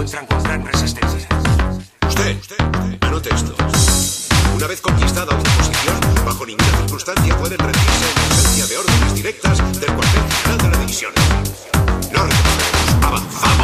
encuentran con gran resistencia. Usted, usted, anote esto. Una vez conquistada una posición, bajo ninguna circunstancia pueden rendirse en ausencia de órdenes directas del cuartel general de la división. No avanzamos.